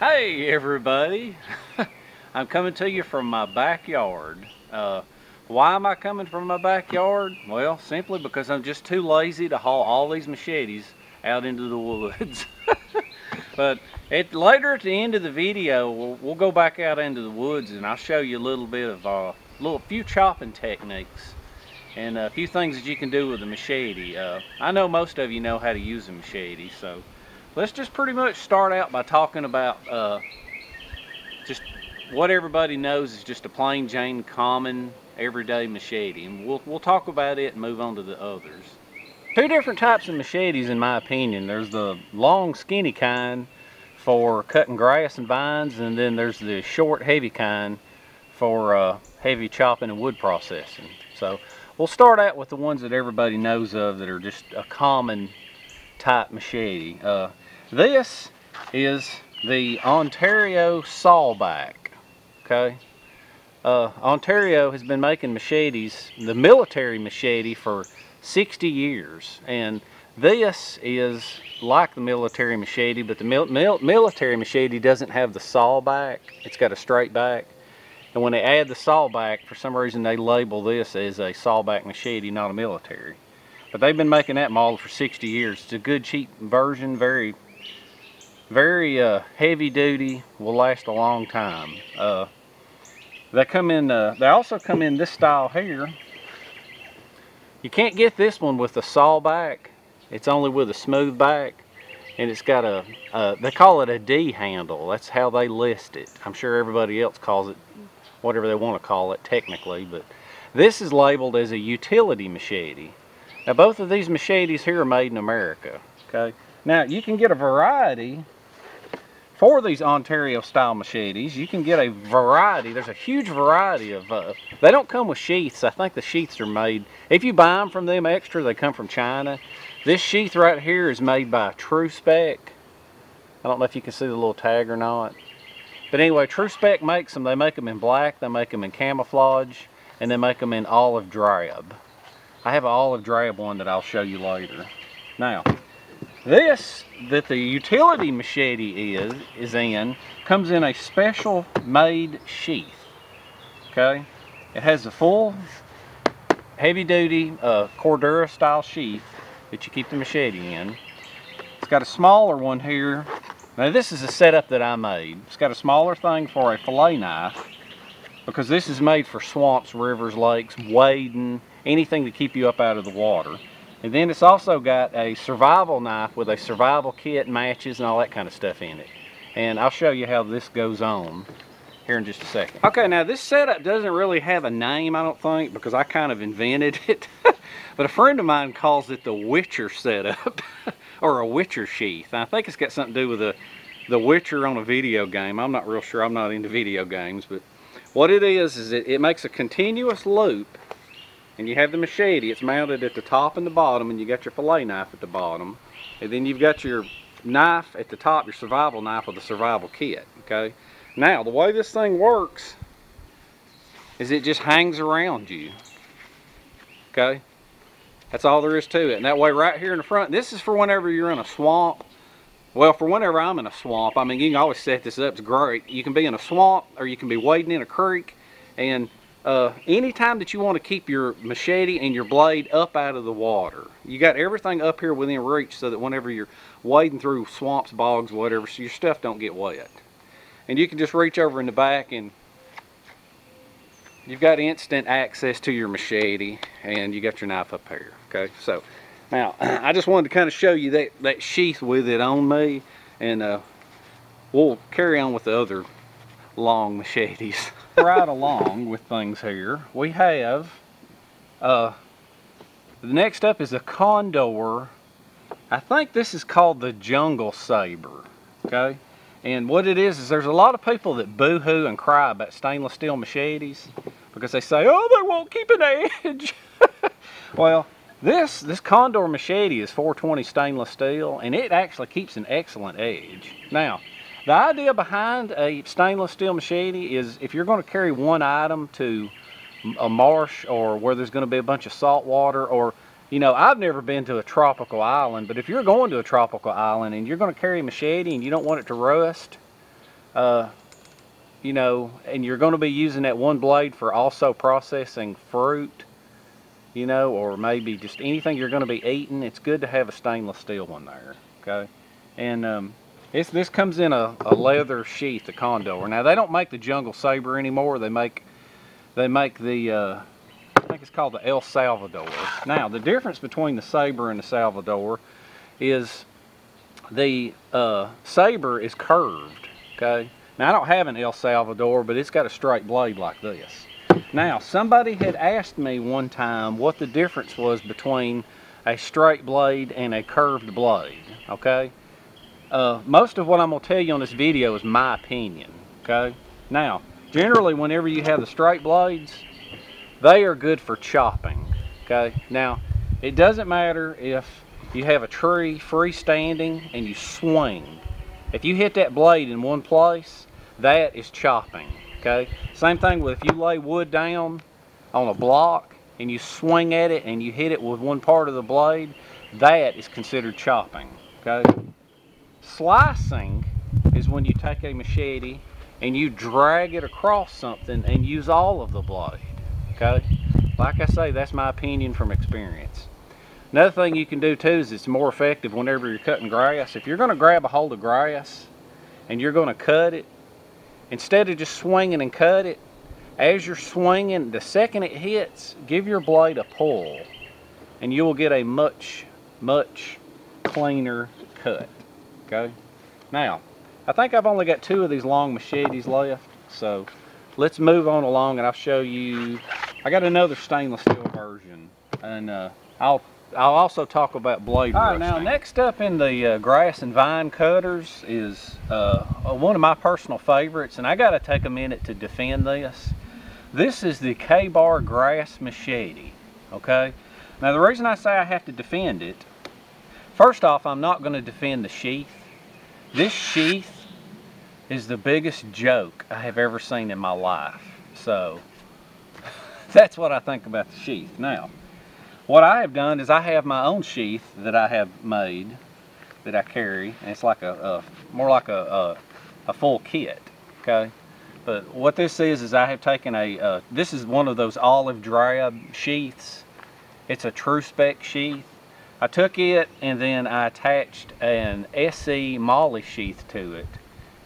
Hey everybody! I'm coming to you from my backyard. Uh, why am I coming from my backyard? Well, simply because I'm just too lazy to haul all these machetes out into the woods. but at, later at the end of the video, we'll, we'll, go back out into the woods and I'll show you a little bit of a uh, little few chopping techniques and a few things that you can do with a machete. Uh, I know most of you know how to use a machete, so let's just pretty much start out by talking about uh, just what everybody knows is just a plain Jane common everyday machete and we'll, we'll talk about it and move on to the others. Two different types of machetes in my opinion. There's the long skinny kind for cutting grass and vines and then there's the short heavy kind for uh, heavy chopping and wood processing. So we'll start out with the ones that everybody knows of that are just a common type machete. Uh, this is the Ontario Sawback, okay? Uh, Ontario has been making machetes, the military machete, for 60 years. And this is like the military machete, but the mil mil military machete doesn't have the saw back. It's got a straight back. And when they add the saw back, for some reason they label this as a sawback machete, not a military. But they've been making that model for 60 years. It's a good cheap version, very very uh, heavy duty, will last a long time. Uh, they come in, uh, they also come in this style here. You can't get this one with a saw back. It's only with a smooth back. And it's got a, they call it a D handle. That's how they list it. I'm sure everybody else calls it whatever they want to call it technically. But this is labeled as a utility machete. Now both of these machetes here are made in America. Okay. Now you can get a variety for these Ontario style machetes, you can get a variety. There's a huge variety of, uh, they don't come with sheaths. I think the sheaths are made, if you buy them from them extra, they come from China. This sheath right here is made by Tru-Spec. I don't know if you can see the little tag or not. But anyway, Tru-Spec makes them. They make them in black, they make them in camouflage, and they make them in olive drab. I have an olive drab one that I'll show you later. Now, this that the utility machete is, is in comes in a special made sheath. Okay? It has a full heavy duty uh, Cordura style sheath that you keep the machete in. It's got a smaller one here. Now this is a setup that I made. It's got a smaller thing for a fillet knife because this is made for swamps, rivers, lakes, wading, anything to keep you up out of the water. And then it's also got a survival knife with a survival kit, matches, and all that kind of stuff in it. And I'll show you how this goes on here in just a second. Okay, now this setup doesn't really have a name, I don't think, because I kind of invented it. but a friend of mine calls it the Witcher setup, or a Witcher sheath. I think it's got something to do with the, the Witcher on a video game. I'm not real sure, I'm not into video games, but what it is, is it, it makes a continuous loop and you have the machete it's mounted at the top and the bottom and you got your fillet knife at the bottom. And then you've got your knife at the top your survival knife with the survival kit okay? Now the way this thing works is it just hangs around you okay? That's all there is to it. And that way right here in the front this is for whenever you're in a swamp. Well for whenever I'm in a swamp I mean you can always set this up it's great. You can be in a swamp or you can be wading in a creek and uh, anytime that you want to keep your machete and your blade up out of the water, you got everything up here within reach so that whenever you're wading through swamps, bogs, whatever, so your stuff don't get wet. And you can just reach over in the back and you've got instant access to your machete and you got your knife up here, okay? So now I just wanted to kind of show you that, that sheath with it on me and uh, we'll carry on with the other long machetes. Right along with things here, we have, uh, the next up is a Condor. I think this is called the Jungle Saber, okay? And what it is, is there's a lot of people that boo-hoo and cry about stainless steel machetes because they say, oh, they won't keep an edge. well, this, this Condor machete is 420 stainless steel and it actually keeps an excellent edge. Now, the idea behind a stainless steel machete is if you're going to carry one item to a marsh or where there's going to be a bunch of salt water or you know I've never been to a tropical island but if you're going to a tropical island and you're going to carry a machete and you don't want it to rust uh, you know, and you're going to be using that one blade for also processing fruit, you know, or maybe just anything you're going to be eating, it's good to have a stainless steel one there, okay? And um, this comes in a, a leather sheath, the Condor. Now, they don't make the Jungle Saber anymore. They make, they make the, uh, I think it's called the El Salvador. Now, the difference between the Saber and the Salvador is the uh, Saber is curved, okay? Now, I don't have an El Salvador, but it's got a straight blade like this. Now, somebody had asked me one time what the difference was between a straight blade and a curved blade, okay? Uh, most of what I'm going to tell you on this video is my opinion, okay? Now, generally, whenever you have the straight blades, they are good for chopping, okay? Now, it doesn't matter if you have a tree freestanding and you swing. If you hit that blade in one place, that is chopping, okay? Same thing with if you lay wood down on a block and you swing at it and you hit it with one part of the blade, that is considered chopping, okay? Slicing is when you take a machete and you drag it across something and use all of the blade, okay? Like I say, that's my opinion from experience. Another thing you can do too is it's more effective whenever you're cutting grass. If you're going to grab a hold of grass and you're going to cut it, instead of just swinging and cut it, as you're swinging, the second it hits, give your blade a pull and you will get a much, much cleaner cut, okay? Now, I think I've only got two of these long machetes left, so let's move on along and I'll show you, I got another stainless steel version and uh, I'll I'll also talk about blade All right, now next up in the uh, grass and vine cutters is uh, one of my personal favorites, and I got to take a minute to defend this. This is the Ka-Bar Grass Machete, okay? Now the reason I say I have to defend it, first off, I'm not going to defend the sheath. This sheath is the biggest joke I have ever seen in my life. So, that's what I think about the sheath. Now, what I have done is I have my own sheath that I have made that I carry. And it's like a, a more like a, a, a, full kit, okay? But what this is, is I have taken a, uh, this is one of those olive drab sheaths. It's a Tru-Spec sheath. I took it and then I attached an ESEE MOLLE sheath to it.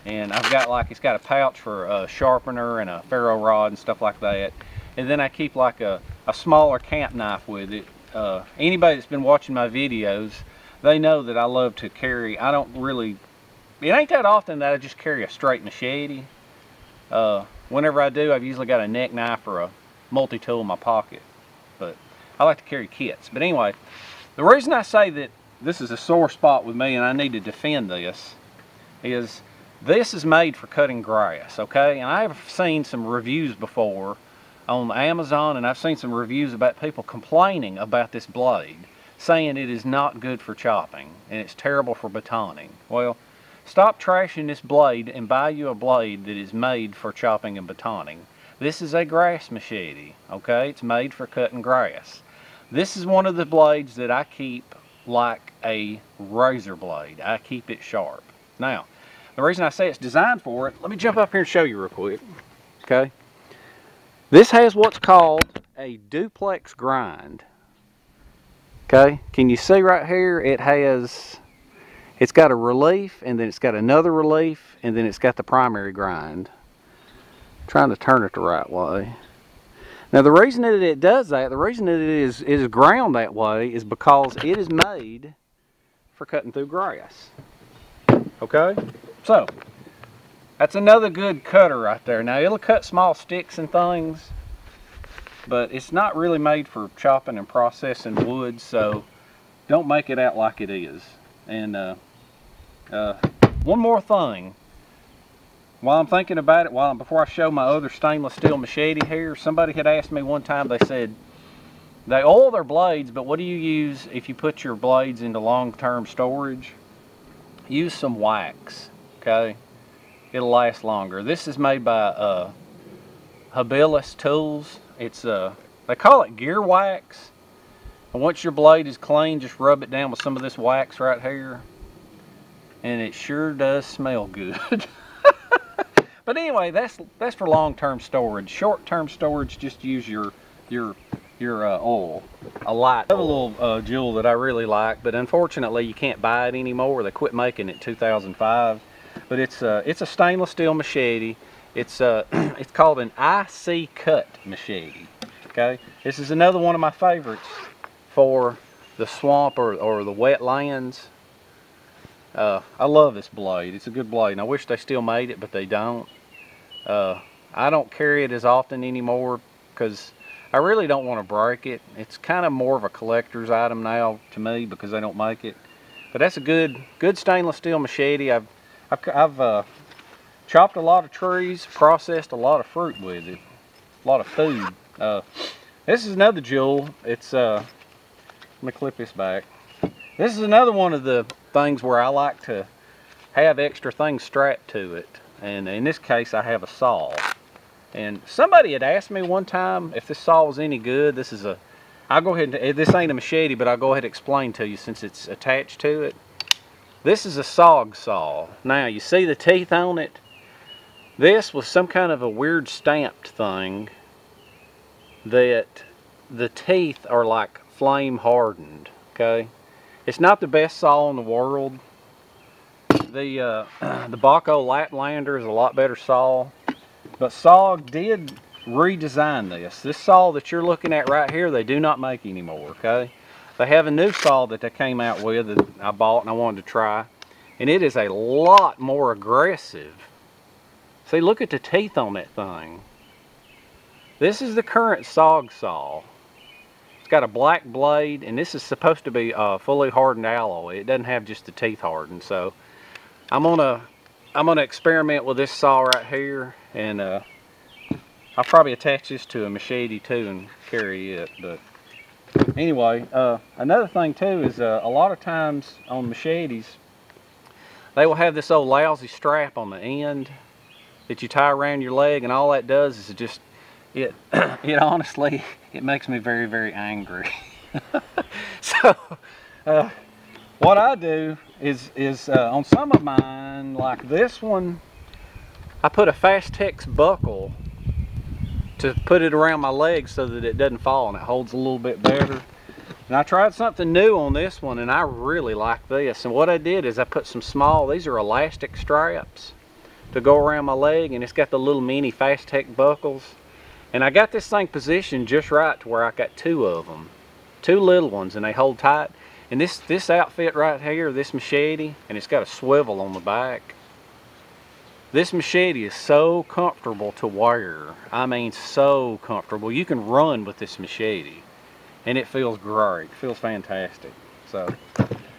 And I've got like, it's got a pouch for a sharpener and a ferro rod and stuff like that. And then I keep like a, a smaller camp knife with it. Uh, anybody that's been watching my videos, they know that I love to carry, I don't really, it ain't that often that I just carry a straight machete. Uh, whenever I do, I've usually got a neck knife or a multi-tool in my pocket. But I like to carry kits. But anyway, the reason I say that this is a sore spot with me and I need to defend this is this is made for cutting grass, okay? And I've seen some reviews before on Amazon and I've seen some reviews about people complaining about this blade saying it is not good for chopping and it's terrible for batoning. Well, stop trashing this blade and buy you a blade that is made for chopping and batoning. This is a grass machete, okay? It's made for cutting grass. This is one of the blades that I keep like a razor blade. I keep it sharp. Now, the reason I say it's designed for it, let me jump up here and show you real quick, okay? This has what's called a duplex grind. Okay, can you see right here? It has, it's got a relief and then it's got another relief and then it's got the primary grind. I'm trying to turn it the right way. Now the reason that it does that, the reason that it is, it is ground that way is because it is made for cutting through grass. Okay, so that's another good cutter right there. Now it'll cut small sticks and things, but it's not really made for chopping and processing wood, so don't make it out like it is. And uh, uh, one more thing, while I'm thinking about it, while before I show my other stainless steel machete here, somebody had asked me one time, they said, they oil their blades, but what do you use if you put your blades into long-term storage? Use some wax, okay? it'll last longer. This is made by uh, Habilis Tools. It's uh, they call it gear wax. And once your blade is clean, just rub it down with some of this wax right here. And it sure does smell good. but anyway, that's that's for long-term storage. Short-term storage, just use your your your uh, oil, a light. I have a little uh, jewel that I really like, but unfortunately you can't buy it anymore. They quit making it 2005. But it's uh, it's a stainless steel machete. It's uh, it's called an IC cut machete. Okay, this is another one of my favorites for the swamp or, or the wetlands. Uh, I love this blade. It's a good blade. And I wish they still made it, but they don't. Uh, I don't carry it as often anymore because I really don't want to break it. It's kind of more of a collector's item now to me because they don't make it. But that's a good, good stainless steel machete. I've, I've, I've uh, chopped a lot of trees, processed a lot of fruit with it, a lot of food. Uh, this is another jewel. It's uh, let me clip this back. This is another one of the things where I like to have extra things strapped to it. And in this case, I have a saw. And somebody had asked me one time if this saw was any good. This is a, I'll go ahead and, eh, this ain't a machete, but I'll go ahead and explain to you since it's attached to it. This is a SOG saw. Now, you see the teeth on it? This was some kind of a weird stamped thing that the teeth are like flame hardened, okay? It's not the best saw in the world. The, uh, the Bahco Laplander is a lot better saw. But SOG did redesign this. This saw that you're looking at right here, they do not make anymore, okay? They have a new saw that they came out with that I bought and I wanted to try. And it is a lot more aggressive. See, look at the teeth on that thing. This is the current SOG saw. It's got a black blade, and this is supposed to be a fully hardened alloy. It doesn't have just the teeth hardened, so I'm gonna I'm gonna experiment with this saw right here and uh, I'll probably attach this to a machete too and carry it but anyway uh, another thing too is uh, a lot of times on machetes they will have this old lousy strap on the end that you tie around your leg and all that does is just it it honestly it makes me very very angry. So uh, what I do is is uh, on some of mine like this one I put a Fast Fastex buckle to put it around my leg so that it doesn't fall and it holds a little bit better. And I tried something new on this one and I really like this. And what I did is I put some small, these are elastic straps to go around my leg and it's got the little mini Fastex buckles. And I got this thing positioned just right to where I got two of them. Two little ones and they hold tight. And this, this outfit right here, this machete, and it's got a swivel on the back. This machete is so comfortable to wear. I mean, so comfortable. You can run with this machete. And it feels great. It feels fantastic. So,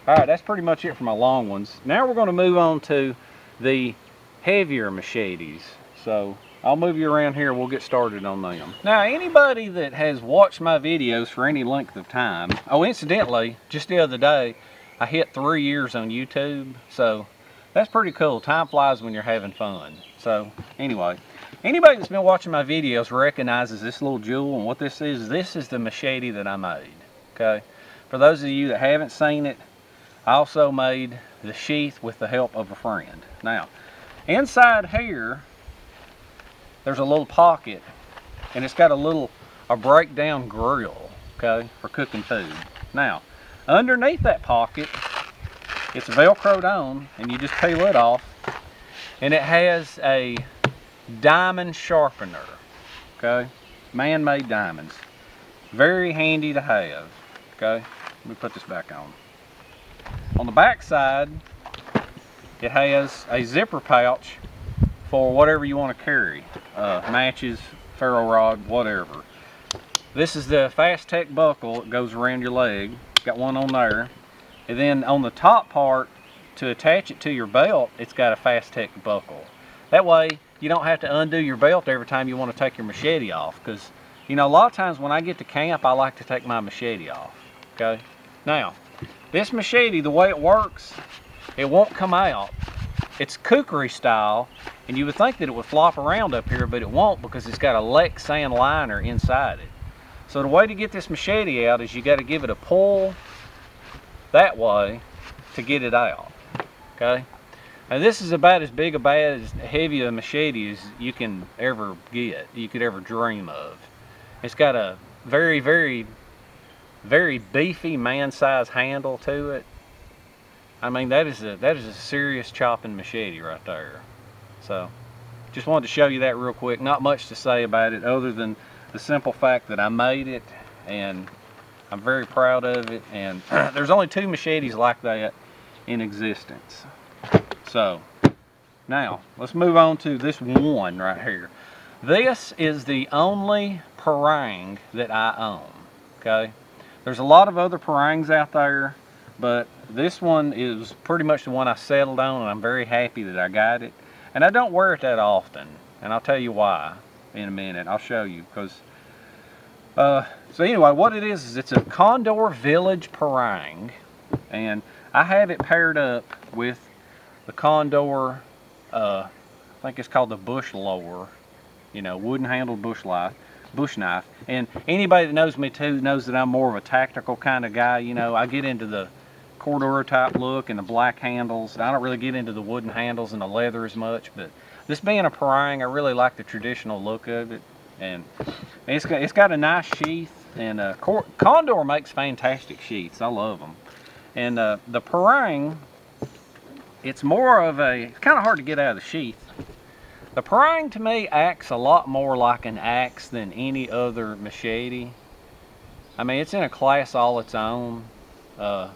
alright, that's pretty much it for my long ones. Now we're going to move on to the heavier machetes. So, I'll move you around here we'll get started on them. Now, anybody that has watched my videos for any length of time, oh, incidentally, just the other day, I hit three years on YouTube. So, that's pretty cool. Time flies when you're having fun. So anyway, anybody that's been watching my videos recognizes this little jewel and what this is. This is the machete that I made. Okay. For those of you that haven't seen it, I also made the sheath with the help of a friend. Now, inside here, there's a little pocket and it's got a little a breakdown grill, okay, for cooking food. Now, underneath that pocket it's velcroed on and you just peel it off and it has a diamond sharpener okay? Man-made diamonds. Very handy to have okay? Let me put this back on. On the back side it has a zipper pouch for whatever you want to carry uh, matches ferro rod whatever this is the Fastex buckle that goes around your leg got one on there and then on the top part, to attach it to your belt, it's got a Fastex buckle. That way, you don't have to undo your belt every time you want to take your machete off. Because, you know, a lot of times when I get to camp, I like to take my machete off. Okay? Now, this machete, the way it works, it won't come out. It's kukri style, and you would think that it would flop around up here, but it won't because it's got a Lexan liner inside it. So the way to get this machete out is you got to give it a pull that way to get it out. Okay. And this is about as big a bad, as heavy a machete as you can ever get, you could ever dream of. It's got a very, very, very beefy man-sized handle to it. I mean, that is a that is a serious chopping machete right there. So, just wanted to show you that real quick. Not much to say about it other than the simple fact that I made it and I'm very proud of it. And there's only two machetes like that in existence. So, now, let's move on to this one right here. This is the only parang that I own, okay? There's a lot of other parangs out there, but this one is pretty much the one I settled on, and I'm very happy that I got it. And I don't wear it that often, and I'll tell you why in a minute. I'll show you, because... Uh, so anyway, what it is, is it's a Condor Village Parang, and I have it paired up with the Condor, uh, I think it's called the Bushlore, you know, wooden handled bush life, bush knife. And anybody that knows me too knows that I'm more of a tactical kind of guy. You know, I get into the Cordura type look and the black handles. I don't really get into the wooden handles and the leather as much, but this being a parang, I really like the traditional look of it. And it's got, it's got a nice sheath and uh, Condor makes fantastic sheaths. I love them. And uh, the parang, it's more of a, it's kind of hard to get out of the sheath. The parang to me acts a lot more like an axe than any other machete. I mean, it's in a class all its own. Uh,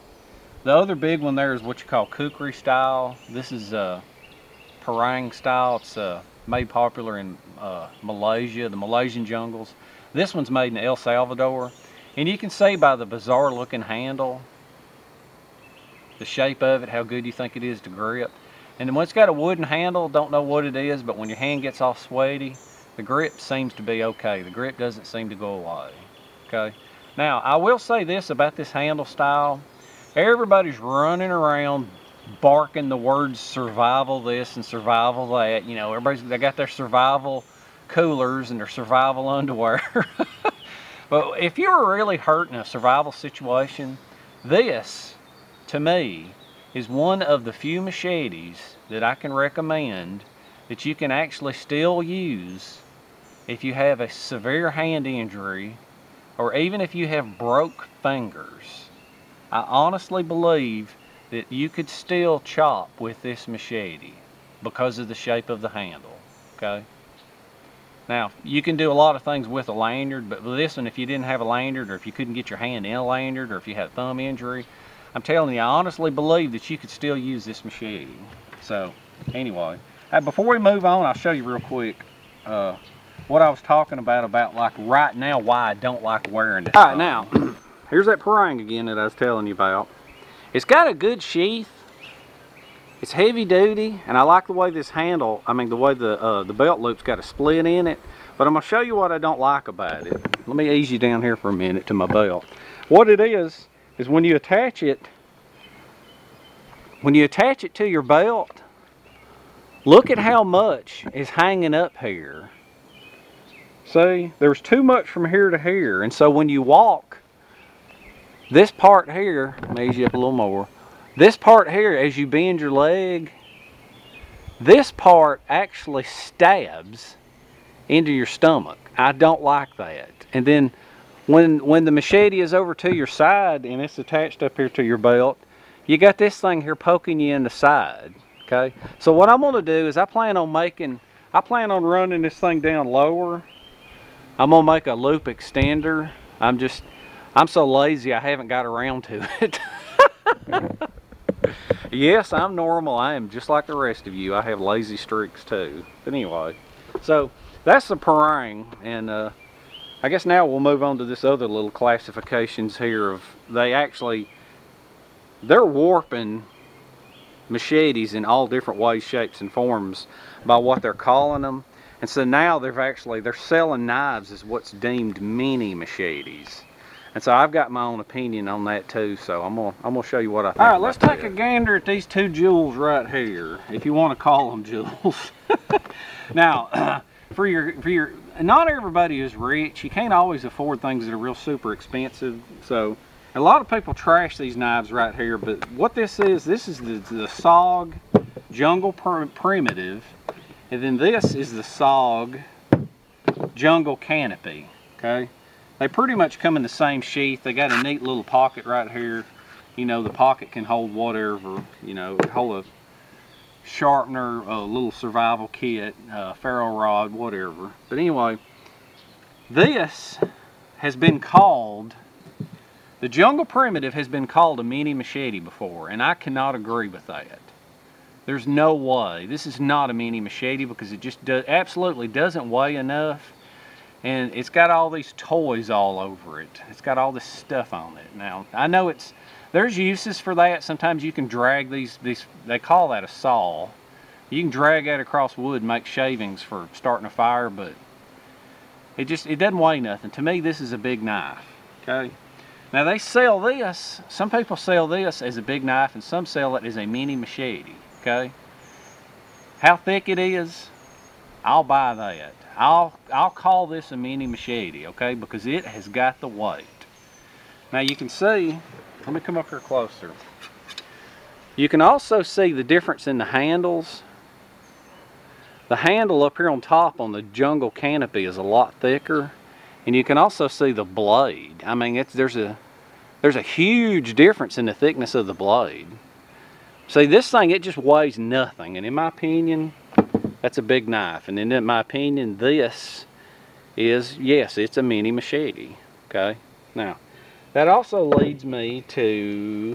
the other big one there is what you call kukri style. This is uh, parang style. It's uh, made popular in uh, Malaysia, the Malaysian jungles. This one's made in El Salvador. And you can see by the bizarre looking handle, the shape of it, how good you think it is to grip. And then when it's got a wooden handle, don't know what it is, but when your hand gets all sweaty, the grip seems to be okay. The grip doesn't seem to go away, okay? Now, I will say this about this handle style. Everybody's running around barking the words survival this and survival that. You know, everybody's, they got their survival coolers and their survival underwear. but if you're really hurt in a survival situation, this, to me, is one of the few machetes that I can recommend that you can actually still use if you have a severe hand injury or even if you have broke fingers. I honestly believe that you could still chop with this machete because of the shape of the handle, okay? Now, you can do a lot of things with a lanyard, but with this one, if you didn't have a lanyard or if you couldn't get your hand in a lanyard or if you had a thumb injury, I'm telling you, I honestly believe that you could still use this machete. So, anyway, uh, before we move on, I'll show you real quick uh, what I was talking about, about like right now, why I don't like wearing it. All right, now, here's that parang again that I was telling you about. It's got a good sheath. It's heavy duty, and I like the way this handle, I mean the way the, uh, the belt loop's got a split in it. But I'm going to show you what I don't like about it. Let me ease you down here for a minute to my belt. What it is, is when you attach it, when you attach it to your belt, look at how much is hanging up here. See, there's too much from here to here. And so when you walk, this part here, let you up a little more. This part here, as you bend your leg, this part actually stabs into your stomach. I don't like that. And then when when the machete is over to your side and it's attached up here to your belt, you got this thing here poking you in the side. Okay. So what I'm going to do is I plan on making, I plan on running this thing down lower. I'm going to make a loop extender. I'm just, I'm so lazy I haven't got around to it. yes, I'm normal. I am just like the rest of you. I have lazy streaks too. But anyway, so that's the parang and uh, I guess now we'll move on to this other little classifications here of they actually they're warping machetes in all different ways shapes and forms by what they're calling them and so now they've actually they're selling knives as what's deemed mini machetes and so I've got my own opinion on that too so I'm gonna I'm gonna show you what I think all right let's take a gander at these two jewels right here if you want to call them jewels now for your for your not everybody is rich. You can't always afford things that are real super expensive. So a lot of people trash these knives right here, but what this is, this is the, the SOG Jungle Primitive, and then this is the SOG Jungle Canopy, okay? They pretty much come in the same sheath. They got a neat little pocket right here. You know, the pocket can hold whatever, you know, hold a sharpener, a little survival kit, a ferro rod, whatever. But anyway, this has been called, the Jungle Primitive has been called a mini machete before, and I cannot agree with that. There's no way. This is not a mini machete because it just do, absolutely doesn't weigh enough. And it's got all these toys all over it. It's got all this stuff on it. Now, I know it's, there's uses for that. Sometimes you can drag these, these they call that a saw. You can drag that across wood and make shavings for starting a fire, but it just, it doesn't weigh nothing. To me, this is a big knife, okay? Now they sell this, some people sell this as a big knife and some sell it as a mini machete okay? How thick it is, I'll buy that. I'll, I'll call this a mini machete, okay? Because it has got the weight. Now you can see, let me come up here closer. You can also see the difference in the handles. The handle up here on top on the jungle canopy is a lot thicker. And you can also see the blade. I mean, it's, there's a there's a huge difference in the thickness of the blade. See, this thing, it just weighs nothing. And in my opinion, that's a big knife. And in my opinion, this is, yes, it's a mini machete. Okay? Now, that also leads me to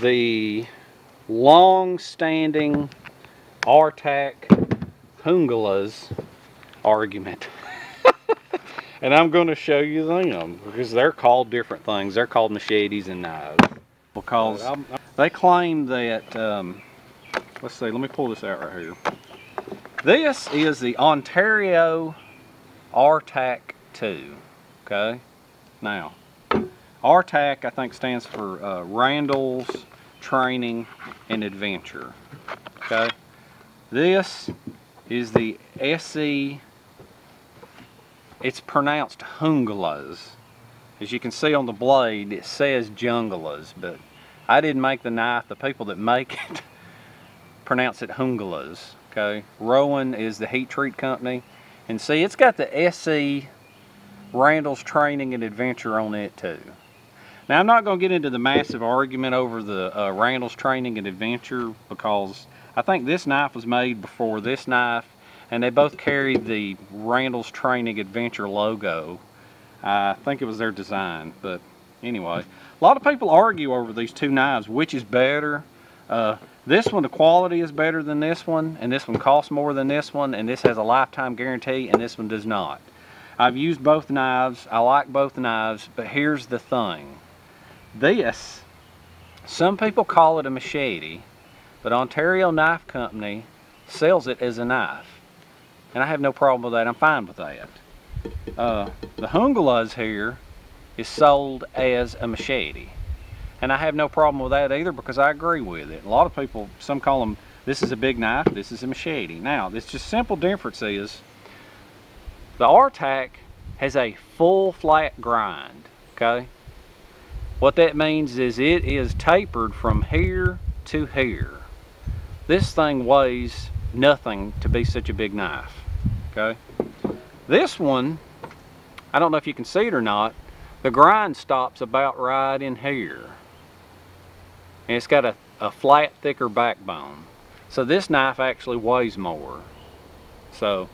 the long-standing RTAK Hungalas argument. and I'm going to show you them because they're called different things. They're called machetes and knives. Because they claim that, um, let's see, let me pull this out right here. This is the Ontario RTAK 2, okay? Now, RTAK, I think, stands for uh, Randall's Training and Adventure, okay? This is the ESEE, it's pronounced Hungalas. As you can see on the blade, it says Jungalas, but I didn't make the knife. The people that make it pronounce it Hungalas. Okay, Rowen is the heat treat company. And see, it's got the ESEE Randall's Training and Adventure on it too. Now, I'm not going to get into the massive argument over the uh, Randall's Training and Adventure because I think this knife was made before this knife and they both carried the Randall's Training Adventure logo. I think it was their design, but anyway. A lot of people argue over these two knives, which is better. Uh, this one, the quality is better than this one, and this one costs more than this one, and this has a lifetime guarantee, and this one does not. I've used both knives. I like both knives, but here's the thing. This, some people call it a machete, but Ontario Knife Company sells it as a knife. And I have no problem with that. I'm fine with that. Uh, the Hungalas here is sold as a machete. And I have no problem with that either because I agree with it. A lot of people, some call them, this is a big knife, this is a machete. Now, this just simple difference is the RTAK has a full flat grind, okay? What that means is it is tapered from here to here. This thing weighs nothing to be such a big knife, okay? This one, I don't know if you can see it or not, the grind stops about right in here. And it's got a, a flat, thicker backbone. So this knife actually weighs more. So,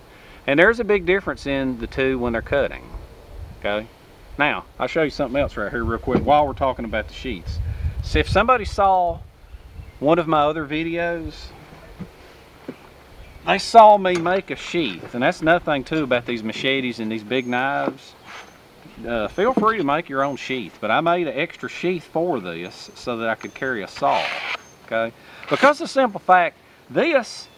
and there's a big difference in the two when they're cutting. Okay. Now, I'll show you something else right here real quick while we're talking about the sheaths. So if somebody saw one of my other videos, they saw me make a sheath. And that's another thing too about these machetes and these big knives uh, feel free to make your own sheath, but I made an extra sheath for this so that I could carry a saw, okay? Because the simple fact, this,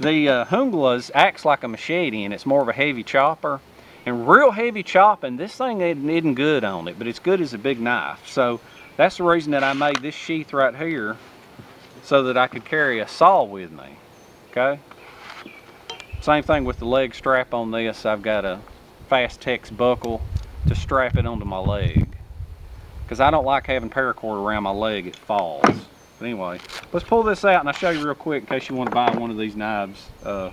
the uh, Hungalas acts like a machete and it's more of a heavy chopper. And real heavy chopping, this thing isn't, isn't good on it, but it's good as a big knife. So that's the reason that I made this sheath right here so that I could carry a saw with me, okay? Same thing with the leg strap on this. I've got a Fastex buckle to strap it onto my leg because I don't like having paracord around my leg it falls But anyway, let's pull this out and I'll show you real quick in case you want to buy one of these knives, uh,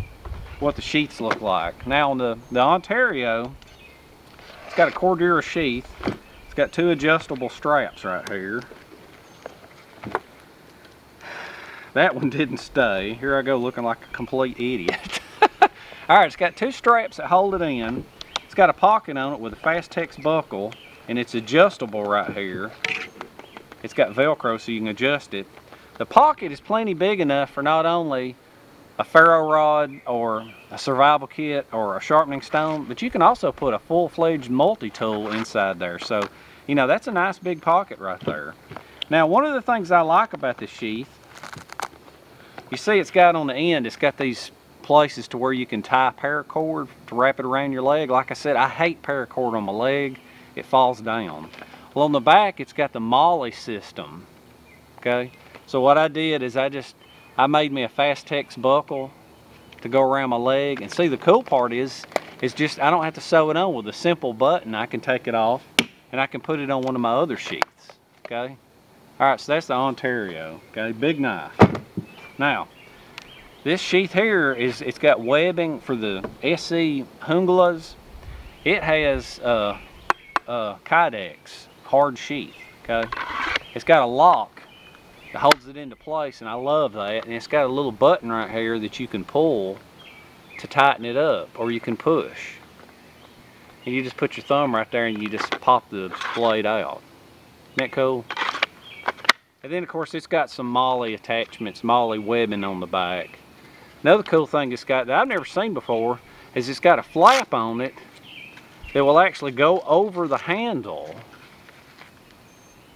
what the sheaths look like. Now on the, the Ontario, it's got a Cordura sheath. It's got two adjustable straps right here. That one didn't stay. Here I go looking like a complete idiot. All right, it's got two straps that hold it in. It's got a pocket on it with a Fastex buckle, and it's adjustable right here. It's got Velcro so you can adjust it. The pocket is plenty big enough for not only a ferro rod or a survival kit or a sharpening stone, but you can also put a full-fledged multi-tool inside there. So, you know, that's a nice big pocket right there. Now, one of the things I like about this sheath, you see it's got on the end, it's got these places to where you can tie paracord to wrap it around your leg. Like I said, I hate paracord on my leg. It falls down. Well, on the back, it's got the MOLLE system, okay? So what I did is I just, I made me a Fastex buckle to go around my leg. And see, the cool part is, is just, I don't have to sew it on with a simple button. I can take it off and I can put it on one of my other sheaths, okay? All right, so that's the Ontario, okay? Big knife. Now, this sheath here is it's got webbing for the ESEE Hunglas. It has uh, uh, Kydex hard sheath. Okay, it's got a lock that holds it into place, and I love that. And it's got a little button right here that you can pull to tighten it up, or you can push. And you just put your thumb right there, and you just pop the blade out. Isn't that cool? And then, of course, it's got some MOLLE attachments, MOLLE webbing on the back. Another cool thing it's got that I've never seen before is it's got a flap on it that will actually go over the handle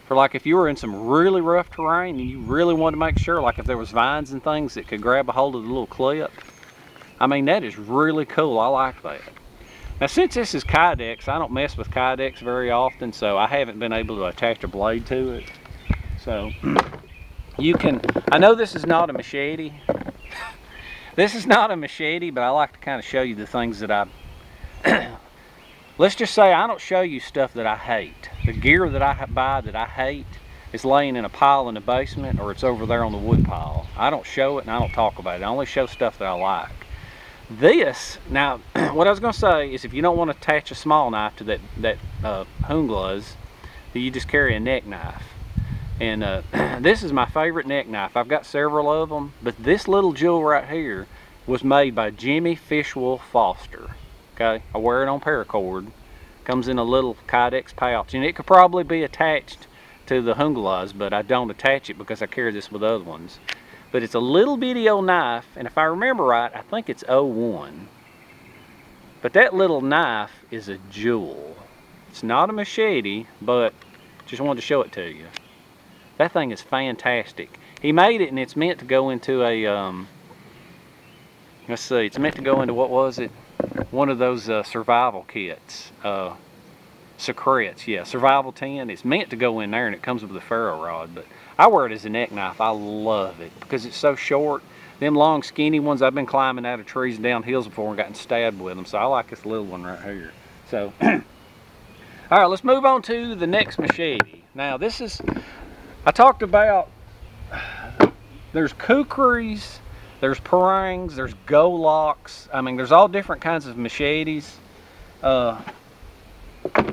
for like if you were in some really rough terrain and you really wanted to make sure like if there was vines and things that could grab a hold of the little clip. I mean that is really cool. I like that. Now since this is Kydex, I don't mess with Kydex very often so I haven't been able to attach a blade to it. So you can, I know this is not a machete, this is not a machete, but I like to kind of show you the things that I... Let's just say I don't show you stuff that I hate. The gear that I buy that I hate is laying in a pile in the basement or it's over there on the wood pile. I don't show it and I don't talk about it. I only show stuff that I like. This, now, what I was going to say is if you don't want to attach a small knife to that, that uh, you just carry a neck knife. And uh, this is my favorite neck knife. I've got several of them, but this little jewel right here was made by Jimmy Fishwolf Foster. Okay, I wear it on paracord. Comes in a little Kydex pouch, and it could probably be attached to the Hunglas, but I don't attach it because I carry this with other ones. But it's a little bitty old knife, and if I remember right, I think it's 01. But that little knife is a jewel. It's not a machete, but just wanted to show it to you. That thing is fantastic. He made it and it's meant to go into a, um, let's see, it's meant to go into, what was it? One of those uh, survival kits. Uh, secrets, yeah, survival 10. It's meant to go in there and it comes with a ferro rod, but I wear it as a neck knife. I love it because it's so short. Them long skinny ones, I've been climbing out of trees and down hills before and gotten stabbed with them, so I like this little one right here. So, all right, let's move on to the next machete. Now, this is I talked about there's kukris, there's parangs, there's Goloks. I mean, there's all different kinds of machetes. Uh,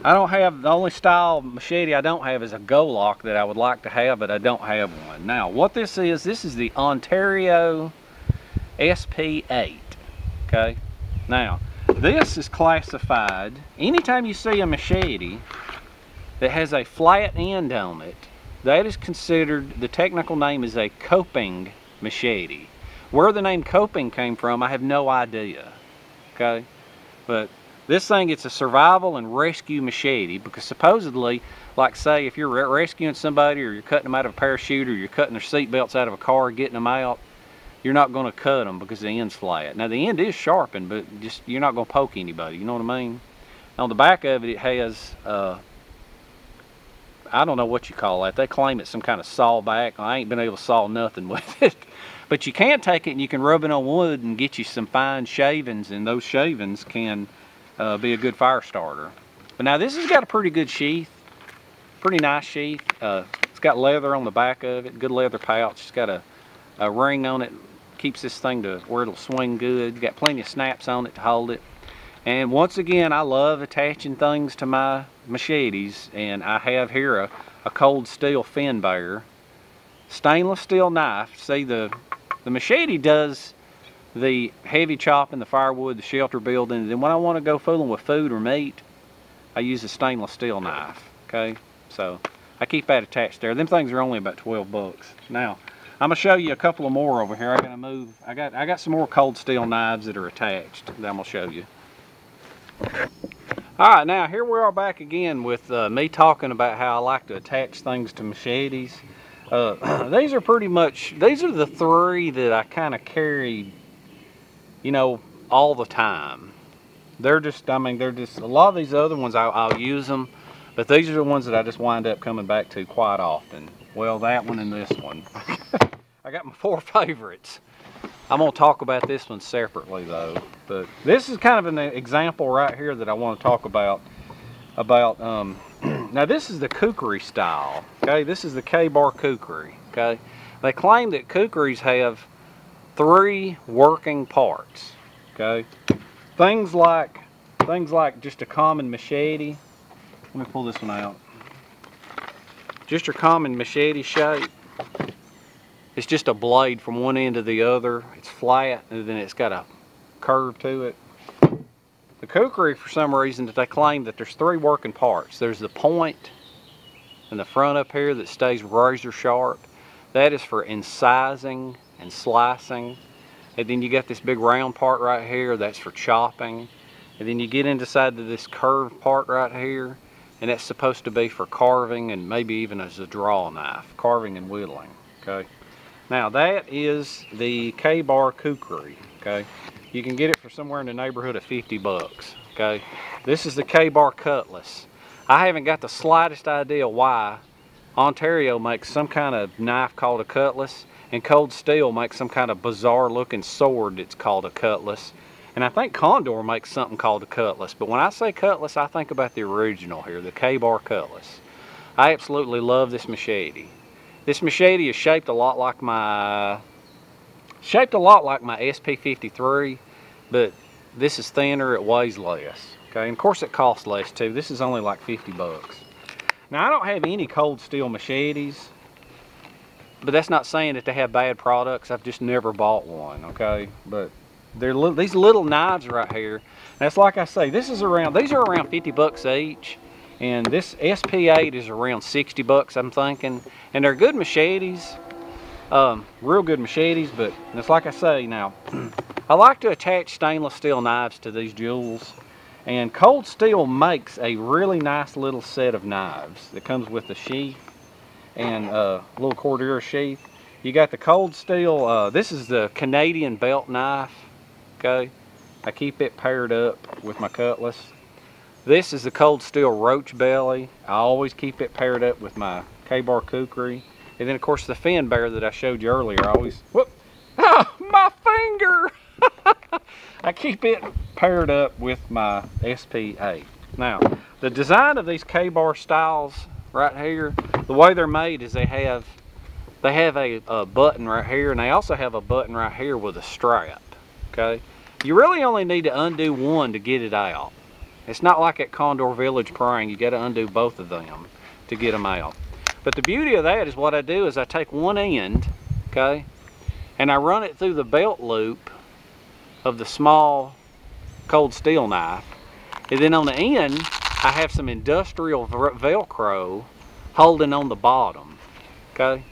I don't have, the only style machete I don't have is a Golok that I would like to have, but I don't have one. Now, what this is, this is the Ontario SP8, okay? Now, this is classified, anytime you see a machete that has a flat end on it, that is considered, the technical name is a coping machete. Where the name coping came from, I have no idea. Okay? But this thing, it's a survival and rescue machete because supposedly, like say, if you're rescuing somebody or you're cutting them out of a parachute or you're cutting their seat belts out of a car, getting them out, you're not going to cut them because the end's flat. Now the end is sharpened, but just you're not going to poke anybody. You know what I mean? On the back of it, it has uh, I don't know what you call that. They claim it's some kind of saw back. I ain't been able to saw nothing with it. But you can take it and you can rub it on wood and get you some fine shavings and those shavings can uh, be a good fire starter. But now this has got a pretty good sheath. Pretty nice sheath. Uh, it's got leather on the back of it, good leather pouch. It's got a, a ring on it, keeps this thing to where it'll swing good. Got plenty of snaps on it to hold it. And once again, I love attaching things to my machetes, and I have here a, a cold steel Finn Bear stainless steel knife. See, the, the machete does the heavy chopping, the firewood, the shelter building. And then when I want to go fooling with food or meat, I use a stainless steel knife, okay? So I keep that attached there. Them things are only about 12 bucks. Now, I'm gonna show you a couple of more over here. I gotta move, I got, I got some more cold steel knives that are attached that I'm gonna show you. All right, now here we are back again with uh, me talking about how I like to attach things to machetes. Uh, these are pretty much, these are the three that I kind of carry, you know, all the time. They're just, I mean, they're just, a lot of these other ones I, I'll use them, but these are the ones that I just wind up coming back to quite often. Well, that one and this one. I got my four favorites. I'm going to talk about this one separately though. But this is kind of an example right here that I want to talk about. About, um, now this is the kukri style. Okay, this is the Ka-Bar kukri. Okay, they claim that kukris have three working parts. Okay, things like things like just a common machete. Let me pull this one out. Just your common machete shape. It's just a blade from one end to the other. It's flat and then it's got a curve to it. The kukri, for some reason, that they claim that there's three working parts. There's the point in the front up here that stays razor sharp. That is for incising and slicing. And then you got this big round part right here, that's for chopping. And then you get inside to this curved part right here, and that's supposed to be for carving and maybe even as a draw knife, carving and whittling, okay? Now that is the Ka-Bar Kukri, okay? You can get it for somewhere in the neighborhood of 50 bucks, okay? This is the Ka-Bar Cutlass. I haven't got the slightest idea why Ontario makes some kind of knife called a cutlass and Cold Steel makes some kind of bizarre looking sword that's called a cutlass. And I think Condor makes something called a cutlass. But when I say cutlass, I think about the original here, the Ka-Bar cutlass. I absolutely love this machete. This machete is shaped a lot like my shaped a lot like my SP53, but this is thinner, it weighs less. Okay, and of course it costs less too. This is only like 50 bucks. Now I don't have any cold steel machetes, but that's not saying that they have bad products. I've just never bought one, okay? But they're li these little knives right here. That's like I say, this is around, these are around 50 bucks each. And this SP8 is around 60 bucks, I'm thinking. And they're good machetes, um, real good machetes, but it's like I say now, I like to attach stainless steel knives to these jewels. And Cold Steel makes a really nice little set of knives that comes with the sheath and a little Cordura sheath. You got the Cold Steel, uh, this is the Canadian belt knife, okay? I keep it paired up with my cutlass. This is the Cold Steel Roach Belly. I always keep it paired up with my Ka-Bar Kukri. And then of course the Finn Bear that I showed you earlier, I always, whoop, ah, my finger! I keep it paired up with my SP8. Now, the design of these Ka-Bar styles right here, the way they're made is they have they have a, a button right here and they also have a button right here with a strap, okay? You really only need to undo one to get it out. It's not like at Condor Village Parang, you gotta undo both of them to get them out. But the beauty of that is what I do is I take one end, okay, and I run it through the belt loop of the small cold steel knife. And then on the end, I have some industrial Velcro holding on the bottom, okay?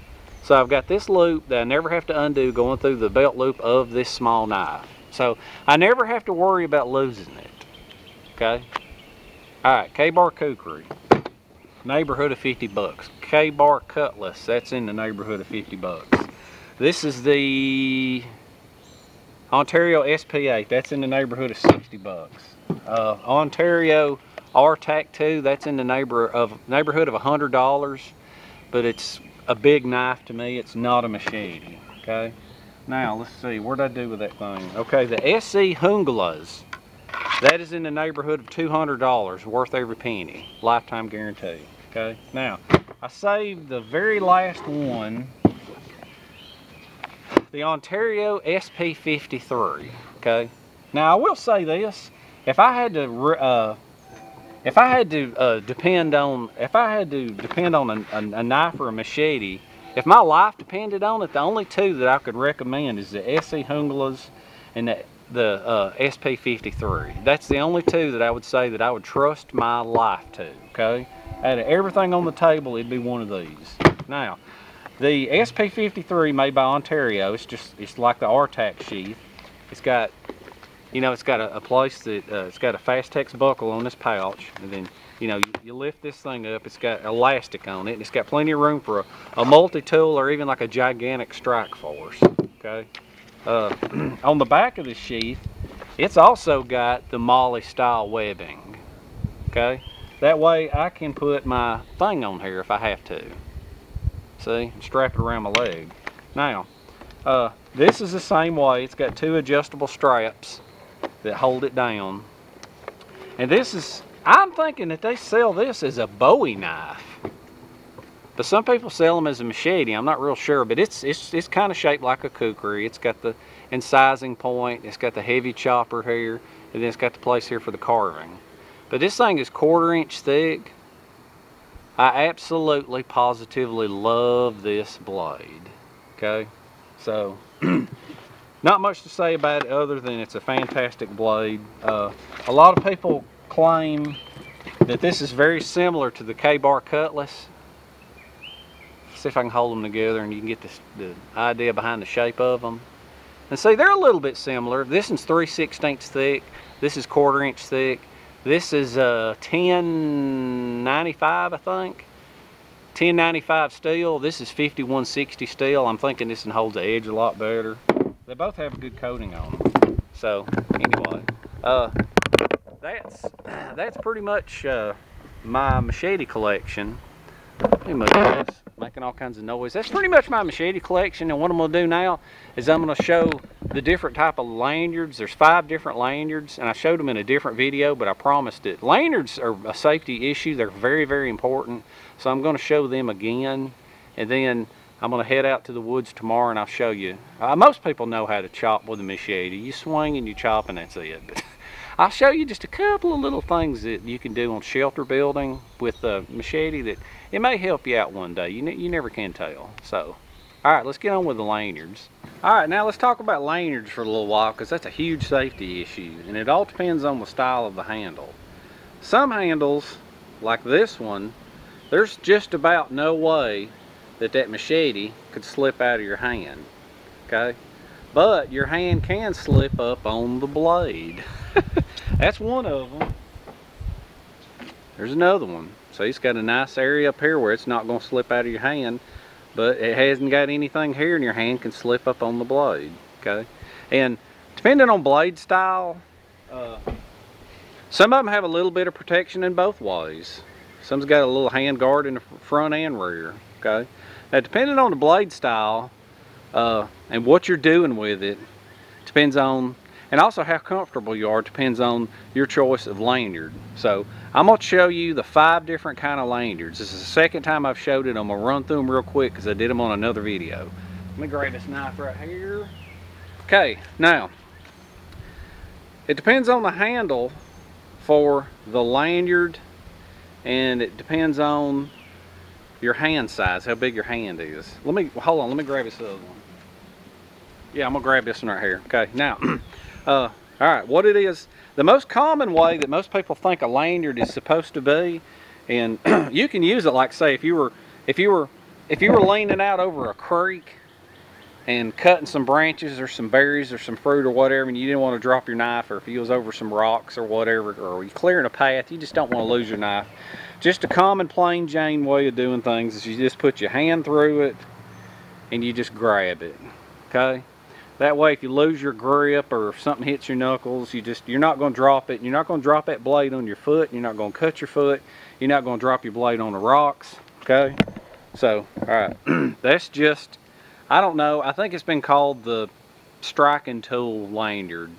So I've got this loop that I never have to undo going through the belt loop of this small knife. So I never have to worry about losing it okay? All right, Ka-Bar Kukri, neighborhood of 50 bucks. Ka-Bar Cutlass, that's in the neighborhood of 50 bucks. This is the Ontario SP8, that's in the neighborhood of 60 bucks. Uh, Ontario RTAK 2, that's in the neighbor of neighborhood of $100, but it's a big knife to me, it's not a machete, okay? Now, let's see, what did I do with that thing? Okay, the ESEE Junglas. That is in the neighborhood of $200, worth every penny, lifetime guarantee. Okay, now I saved the very last one, the Ontario SP53, okay? Now I will say this, if I had to, uh, if I had to uh, depend on, if I had to depend on a, a, a, knife or a machete, if my life depended on it, the only two that I could recommend is the ESEE Junglas and the, the uh, SP53. That's the only two that I would say that I would trust my life to, okay? Out of everything on the table, it'd be one of these. Now, the SP53 made by Ontario, it's just, it's like the RTAK sheath. It's got, you know, it's got a, a place that, uh, it's got a Fastex buckle on this pouch, and then, you know, you, you, lift this thing up, it's got elastic on it, and it's got plenty of room for a, a multi-tool or even like a gigantic strike force, okay? Uh, on the back of the sheath, it's also got the MOLLE style webbing, okay? That way I can put my thing on here if I have to. See, strap it around my leg. Now, uh, this is the same way. It's got two adjustable straps that hold it down. And this is, I'm thinking that they sell this as a Bowie knife. But some people sell them as a machete. I'm not real sure, but it's it's it's kind of shaped like a kukri. It's got the incising point. It's got the heavy chopper here, and then it's got the place here for the carving. But this thing is quarter inch thick. I absolutely positively love this blade. Okay, so not much to say about it other than it's a fantastic blade. Uh, a lot of people claim that this is very similar to the Ka-Bar Cutlass. See if I can hold them together and you can get this, the idea behind the shape of them. And see, they're a little bit similar. This one's 3 16 thick. This is quarter inch thick. This is a 1095, I think. 1095 steel. This is 5160 steel. I'm thinking this one holds the edge a lot better. They both have a good coating on them. So anyway, uh, that's that's pretty much uh, my machete collection. Pretty much making all kinds of noise. That's pretty much my machete collection. And what I'm to do now is I'm going to show the different type of lanyards. There's five different lanyards, and I showed them in a different video, but I promised it. Lanyards are a safety issue. They're very, very important. So I'm going to show them again, and then I'm going to head out to the woods tomorrow, and I'll show you. Uh, most people know how to chop with a machete. You swing and you chop, and that's it. I'll show you just a couple of little things that you can do on shelter building with a machete that it may help you out one day. You, you never can tell. So, all right, let's get on with the lanyards. All right, now let's talk about lanyards for a little while because that's a huge safety issue and it all depends on the style of the handle. Some handles, like this one, there's just about no way that that machete could slip out of your hand, okay? But your hand can slip up on the blade. That's one of them. There's another one. So it's got a nice area up here where it's not going to slip out of your hand, but it hasn't got anything here in your hand can slip up on the blade. Okay, and depending on blade style, uh, some of them have a little bit of protection in both ways. Some's got a little hand guard in the front and rear. Okay, now depending on the blade style uh, and what you're doing with it, depends on and also how comfortable you are depends on your choice of lanyard. So I'm going to show you the five different kind of lanyards. This is the second time I've showed it. I'm going to run through them real quick because I did them on another video. Let me grab this knife right here. Okay, now, it depends on the handle for the lanyard and it depends on your hand size, how big your hand is. Let me, hold on, let me grab this other one. Yeah, I'm gonna grab this one right here. Okay, now, Uh, all right, what it is, the most common way that most people think a lanyard is supposed to be, and you can use it like say if you were if you were if you were leaning out over a creek and cutting some branches or some berries or some fruit or whatever and you didn't want to drop your knife or if you was over some rocks or whatever or you're clearing a path you just don't want to lose your knife. Just a common plain jane way of doing things is you just put your hand through it and you just grab it okay that way, if you lose your grip or if something hits your knuckles, you just you're not going to drop it. You're not going to drop that blade on your foot. You're not going to cut your foot. You're not going to drop your blade on the rocks. Okay. So, all right, that's just I don't know. I think it's been called the striking tool lanyard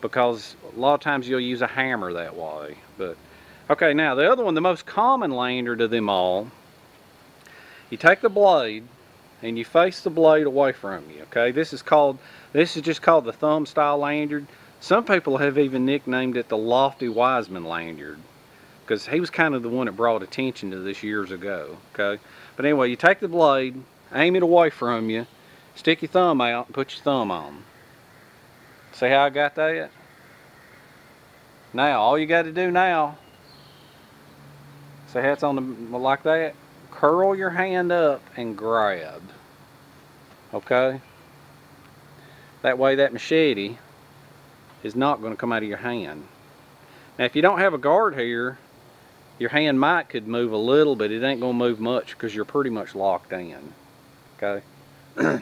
because a lot of times you'll use a hammer that way. But okay, now the other one, the most common lanyard of them all, you take the blade and you face the blade away from you, okay? This is called, this is just called the thumb style lanyard. Some people have even nicknamed it the Lofty Wiseman lanyard because he was kind of the one that brought attention to this years ago, okay? But anyway, you take the blade, aim it away from you, stick your thumb out and put your thumb on. See how I got that? Now, all you got to do now, see how it's on the, like that? Curl your hand up and grab. Okay? That way that machete is not going to come out of your hand. Now, if you don't have a guard here, your hand might could move a little, but it ain't going to move much because you're pretty much locked in. Okay?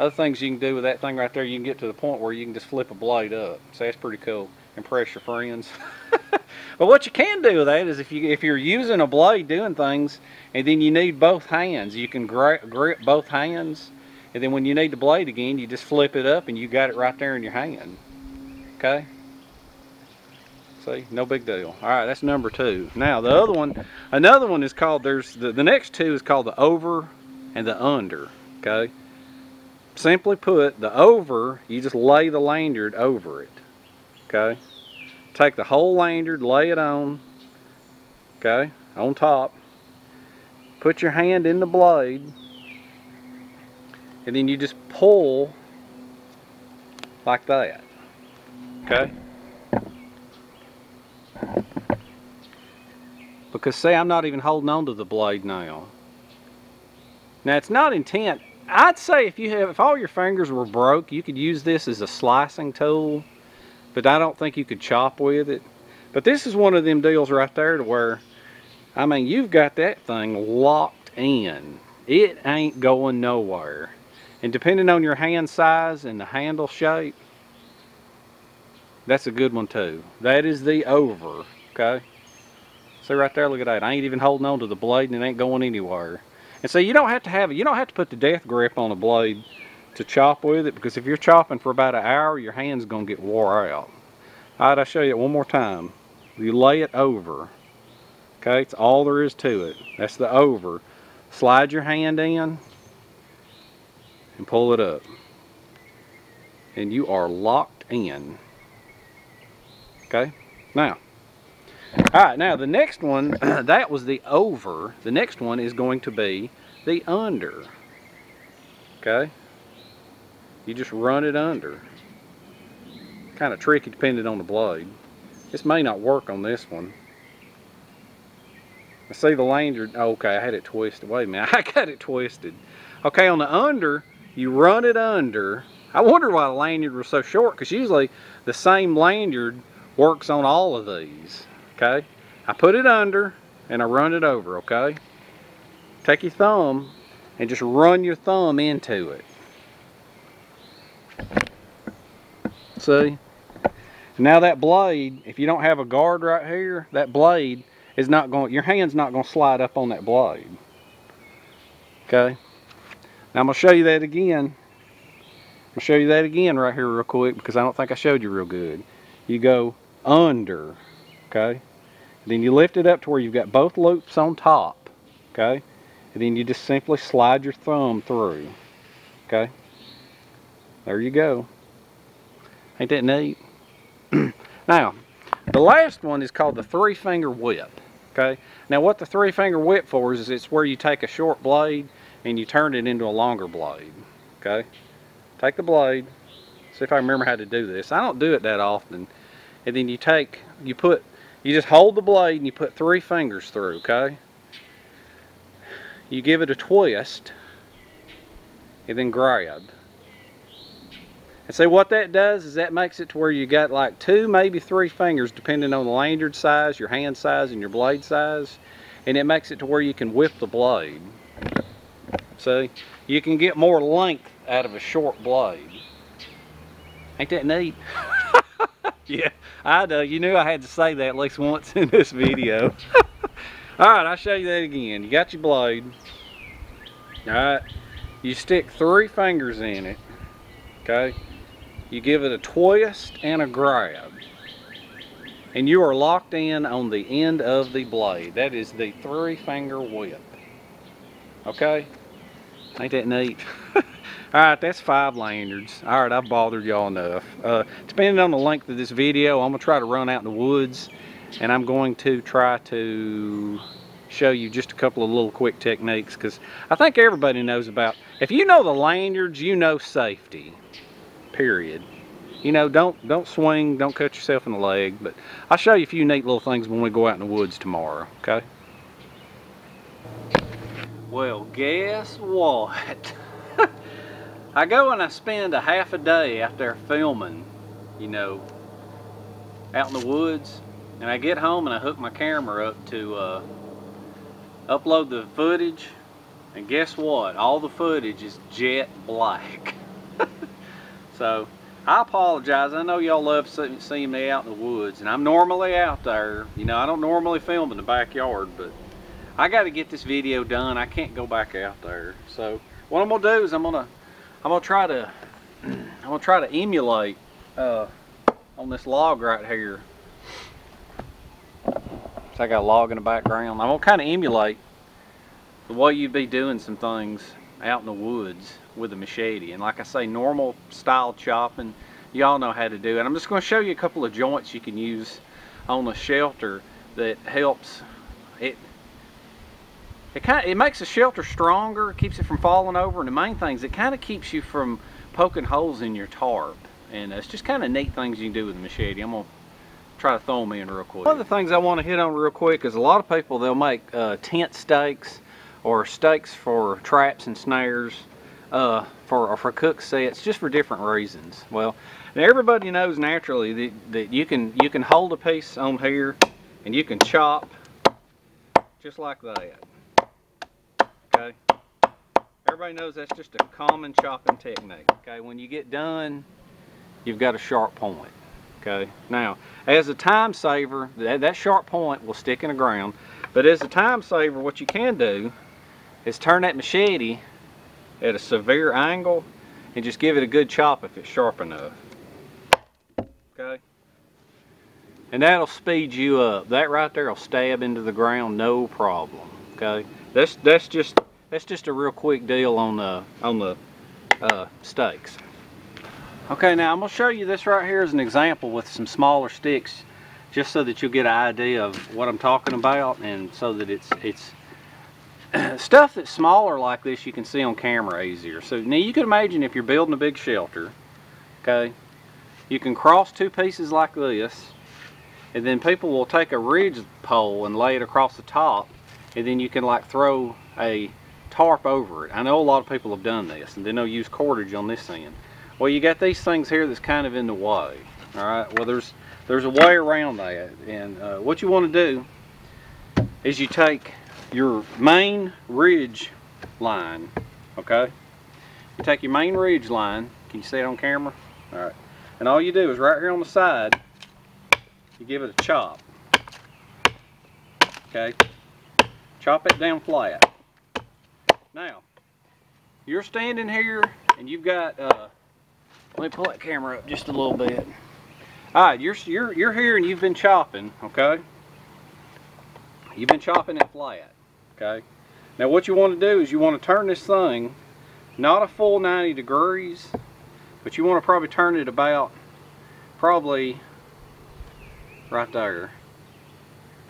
Other things you can do with that thing right there, you can get to the point where you can just flip a blade up. So that's pretty cool. Impress your friends. but what you can do with that is if you if you're using a blade doing things and then you need both hands, you can grip both hands and then when you need the blade again, you just flip it up and you got it right there in your hand. Okay? See, no big deal. All right, that's number two. Now the other one, another one is called, there's the, the next two is called the over and the under. Okay? simply put, the over, you just lay the lanyard over it. Okay? Take the whole lanyard, lay it on, okay, on top. Put your hand in the blade, and then you just pull like that. Okay? Because see, I'm not even holding on to the blade now. Now it's not intent I'd say if you have, if all your fingers were broke, you could use this as a slicing tool, but I don't think you could chop with it. But this is one of them deals right there to where, I mean, you've got that thing locked in. It ain't going nowhere. And depending on your hand size and the handle shape, that's a good one too. That is the over, okay? See right there, look at that. I ain't even holding on to the blade and it ain't going anywhere. And so you don't have to have you don't have to put the death grip on a blade to chop with it because if you're chopping for about an hour, your hand's gonna get wore out. All right, I'll show you it one more time. You lay it over. Okay, it's all there is to it. That's the over. Slide your hand in and pull it up. And you are locked in. Okay, now all right, now the next one, that was the over. The next one is going to be the under. Okay? You just run it under. Kind of tricky depending on the blade. This may not work on this one. I see the lanyard. Oh, okay, I had it twisted. Wait a minute, I got it twisted. Okay, on the under, you run it under. I wonder why the lanyard was so short, because usually the same lanyard works on all of these okay? I put it under and I run it over, okay? Take your thumb and just run your thumb into it. See? Now that blade, if you don't have a guard right here, that blade is not going, your hand's not going to slide up on that blade. Okay? Now I'm going to show you that again. I'll show you that again right here real quick because I don't think I showed you real good. You go under, okay? Then you lift it up to where you've got both loops on top, okay? And then you just simply slide your thumb through, okay? There you go. Ain't that neat? now, the last one is called the three finger whip, okay? Now what the three finger whip for is it's where you take a short blade and you turn it into a longer blade, okay? Take the blade, see if I remember how to do this. I don't do it that often. And then you take, you put you just hold the blade and you put three fingers through, okay? You give it a twist and then grab. And see what that does is that makes it to where you got like two, maybe three fingers depending on the lanyard size, your hand size, and your blade size. And it makes it to where you can whip the blade. See? You can get more length out of a short blade. Ain't that neat? yeah, I know. You knew I had to say that at least once in this video. All right, I'll show you that again. You got your blade. All right, you stick three fingers in it, okay? You give it a twist and a grab. And you are locked in on the end of the blade. That is the three finger whip, Okay? Ain't that neat? Alright, that's five lanyards. Alright, I've bothered y'all enough. Uh, depending on the length of this video, I'm going to try to run out in the woods and I'm going to try to show you just a couple of little quick techniques because I think everybody knows about, if you know the lanyards, you know safety, period. You know, don't don't swing, don't cut yourself in the leg, but I'll show you a few neat little things when we go out in the woods tomorrow, okay? Well, guess what? I go and I spend a half a day out there filming, you know, out in the woods, and I get home and I hook my camera up to uh, upload the footage, and guess what? All the footage is jet black. so, I apologize. I know y'all love seeing me out in the woods, and I'm normally out there. You know, I don't normally film in the backyard, but I got to get this video done. I can't go back out there. So, what I'm gonna do is I'm gonna I'm gonna try to I'm gonna try to emulate uh, on this log right here. So I got a log in the background. I'm gonna kind of emulate the way you'd be doing some things out in the woods with a machete. And like I say, normal style chopping, y'all know how to do it. I'm just gonna show you a couple of joints you can use on the shelter that helps it it kind of, it makes the shelter stronger, keeps it from falling over, and the main thing is it kind of keeps you from poking holes in your tarp. And it's just kind of neat things you can do with a machete. I'm gonna try to throw them in real quick. One of the things I want to hit on real quick is a lot of people they'll make uh, tent stakes or stakes for traps and snares uh, for for cook sets just for different reasons. Well, everybody knows naturally that, that you can you can hold a piece on here and you can chop just like that okay? Everybody knows that's just a common chopping technique, okay? When you get done, you've got a sharp point, okay? Now, as a time saver, that, that sharp point will stick in the ground, but as a time saver, what you can do is turn that machete at a severe angle and just give it a good chop if it's sharp enough, okay? And that'll speed you up. That right there will stab into the ground no problem, okay? That's that's just that's just a real quick deal on the on the uh, stakes. Okay, now I'm gonna show you this right here as an example with some smaller sticks, just so that you'll get an idea of what I'm talking about, and so that it's it's stuff that's smaller like this you can see on camera easier. So now you can imagine if you're building a big shelter, okay, you can cross two pieces like this, and then people will take a ridge pole and lay it across the top, and then you can like throw a tarp over it. I know a lot of people have done this and then they'll use cordage on this end. Well you got these things here that's kind of in the way. Alright, well there's there's a way around that and uh, what you want to do is you take your main ridge line, okay? You take your main ridge line, can you see it on camera? Alright, and all you do is right here on the side, you give it a chop, okay? Chop it down flat. Now, you're standing here and you've got, uh, let me pull that camera up just a little bit. All right, you're, you're, you're here and you've been chopping, okay? You've been chopping it flat, okay? Now what you want to do is you want to turn this thing, not a full 90 degrees, but you want to probably turn it about, probably right there.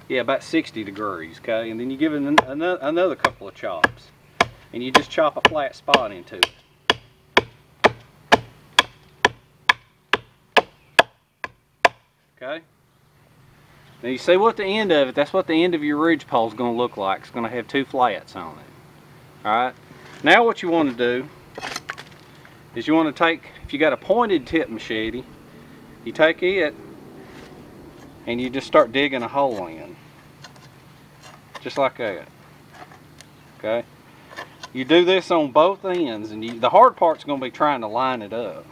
Yeah, about 60 degrees, okay? And then you give it another, another couple of chops and you just chop a flat spot into it. Okay? Now you see what the end of it, that's what the end of your ridge pole is going to look like. It's going to have two flats on it. Alright? Now what you want to do is you want to take, if you got a pointed tip machete, you take it and you just start digging a hole in. Just like that. Okay? You do this on both ends, and you, the hard part's going to be trying to line it up.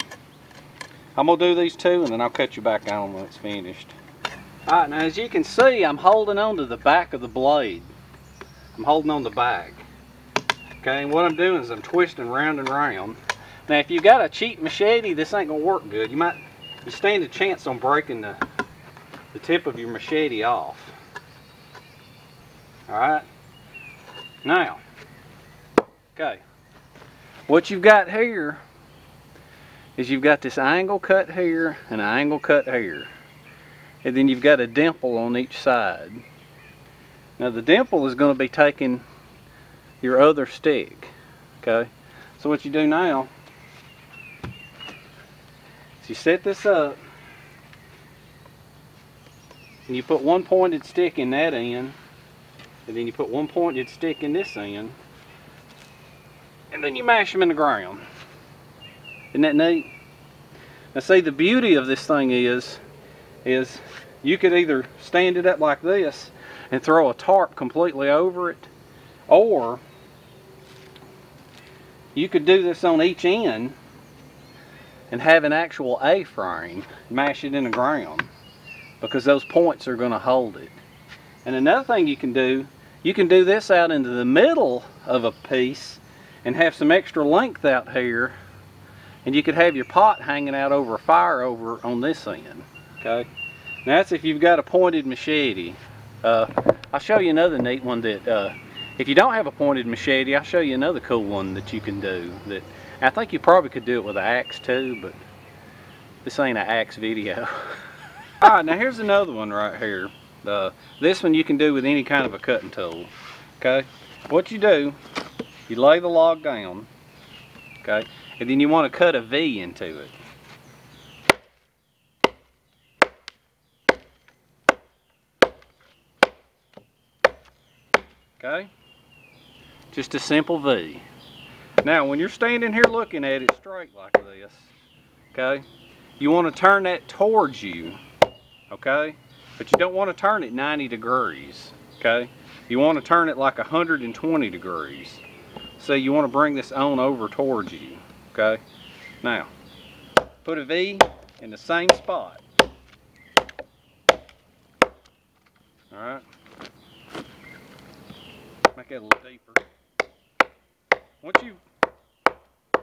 I'm going to do these two, and then I'll cut you back on when it's finished. Alright, now as you can see, I'm holding on to the back of the blade. I'm holding on the back. Okay, and what I'm doing is I'm twisting round and round. Now, if you've got a cheap machete, this ain't going to work good. You might you stand a chance on breaking the, the tip of your machete off. Alright? Now, Okay. What you've got here is you've got this angle cut here and an angle cut here. And then you've got a dimple on each side. Now the dimple is going to be taking your other stick. Okay. So what you do now is you set this up and you put one pointed stick in that end and then you put one pointed stick in this end and then you mash them in the ground. Isn't that neat? Now see the beauty of this thing is is you could either stand it up like this and throw a tarp completely over it or you could do this on each end and have an actual A-frame mash it in the ground because those points are going to hold it. And another thing you can do, you can do this out into the middle of a piece and have some extra length out here and you could have your pot hanging out over a fire over on this end okay? Now that's if you've got a pointed machete. Uh, I'll show you another neat one that uh, if you don't have a pointed machete I'll show you another cool one that you can do that I think you probably could do it with an axe too but this ain't an axe video. Alright now here's another one right here. Uh, this one you can do with any kind of a cutting tool okay? What you do you lay the log down, okay, and then you want to cut a V into it. Okay? Just a simple V. Now, when you're standing here looking at it straight like this, okay, you want to turn that towards you, okay? But you don't want to turn it 90 degrees, okay? You want to turn it like 120 degrees. So you want to bring this on over towards you, okay? Now, put a V in the same spot. Alright. It a little deeper. Once you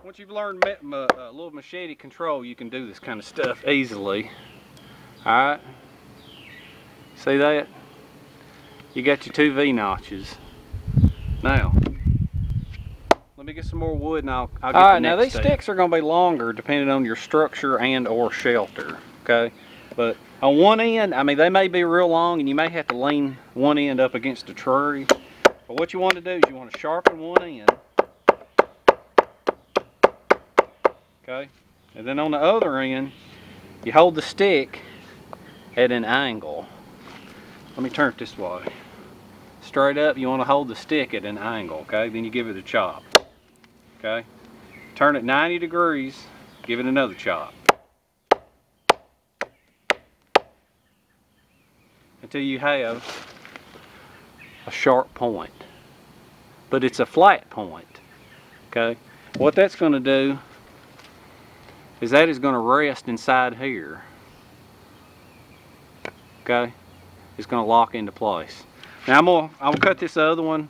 once you've learned a uh, little machete control, you can do this kind of stuff easily. Alright? See that? You got your two V notches. Now, let me get some more wood and I'll, I'll get All right, now these sticks are going to be longer depending on your structure and or shelter, okay? But on one end, I mean, they may be real long and you may have to lean one end up against a tree. But what you want to do is you want to sharpen one end, okay? And then on the other end, you hold the stick at an angle. Let me turn it this way. Straight up, you want to hold the stick at an angle, okay? Then you give it a chop okay? Turn it 90 degrees, give it another chop. Until you have a sharp point. But it's a flat point, okay? What that's going to do is that is going to rest inside here, okay? It's going to lock into place. Now I'm to I'm gonna cut this other one.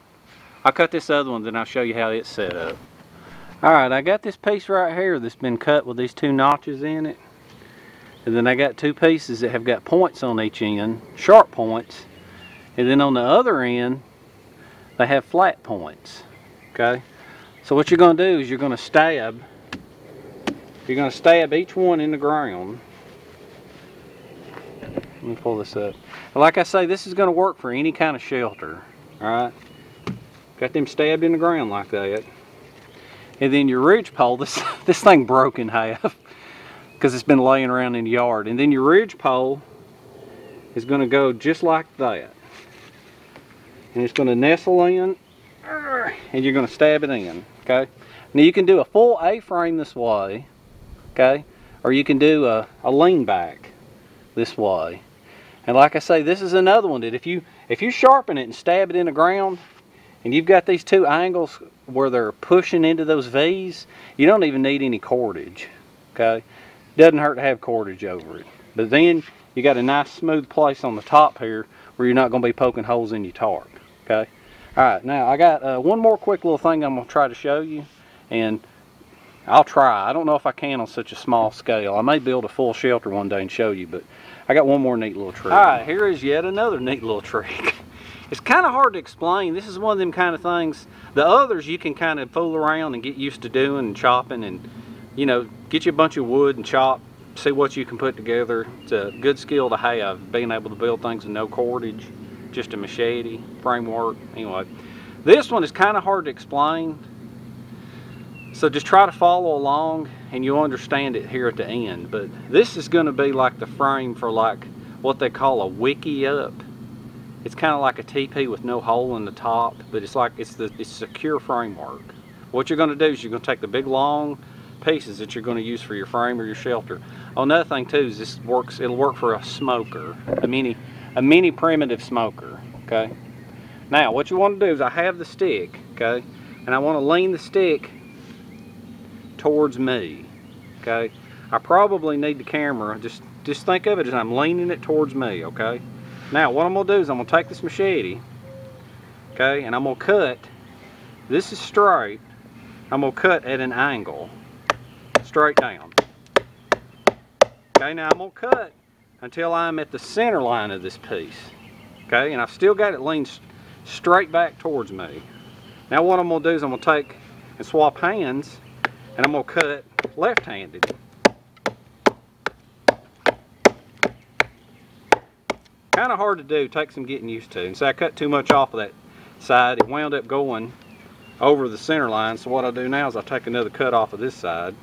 I'll cut this other one, then I'll show you how it's set up. Alright, I got this piece right here that's been cut with these two notches in it. And then I got two pieces that have got points on each end, sharp points. And then on the other end, they have flat points. Okay? So what you're going to do is you're going to stab, you're going to stab each one in the ground. Let me pull this up. Like I say, this is going to work for any kind of shelter. Alright? Got them stabbed in the ground like that. And then your ridge pole, this, this thing broke in half because it's been laying around in the yard. And then your ridge pole is going to go just like that. And it's going to nestle in and you're going to stab it in, okay? Now you can do a full A-frame this way, okay? Or you can do a, a lean back this way. And like I say, this is another one that if you if you sharpen it and stab it in the ground, and you've got these two angles where they're pushing into those V's, you don't even need any cordage, okay? Doesn't hurt to have cordage over it. But then you got a nice smooth place on the top here where you're not going to be poking holes in your tarp, okay? All right, now I got uh, one more quick little thing I'm to try to show you, and I'll try. I don't know if I can on such a small scale. I may build a full shelter one day and show you, but I got one more neat little trick. All right, here is yet another neat little trick. it's kind of hard to explain. This is one of them kind of things. The others you can kind of fool around and get used to doing and chopping and, you know, get you a bunch of wood and chop, see what you can put together. It's a good skill to have, being able to build things with no cordage, just a machete, framework, anyway. This one is kind of hard to explain. So just try to follow along and you'll understand it here at the end. But this is going to be like the frame for like what they call a wickiup it's kind of like a teepee with no hole in the top, but it's like it's the it's secure framework. What you're going to do is you're going to take the big long pieces that you're going to use for your frame or your shelter. Another thing too is this works. It'll work for a smoker, a mini, a mini primitive smoker. Okay. Now what you want to do is I have the stick, okay, and I want to lean the stick towards me. Okay. I probably need the camera. Just just think of it as I'm leaning it towards me. Okay. Now what I'm going to do is I'm going to take this machete, okay, and I'm going to cut, this is straight, I'm going to cut at an angle, straight down. Okay, now I'm going to cut until I'm at the center line of this piece. Okay, and I've still got it leaned straight back towards me. Now what I'm going to do is I'm going to take and swap hands and I'm going to cut left-handed. kind of hard to do, takes some getting used to. And so I cut too much off of that side. It wound up going over the center line. So what I do now is I take another cut off of this side.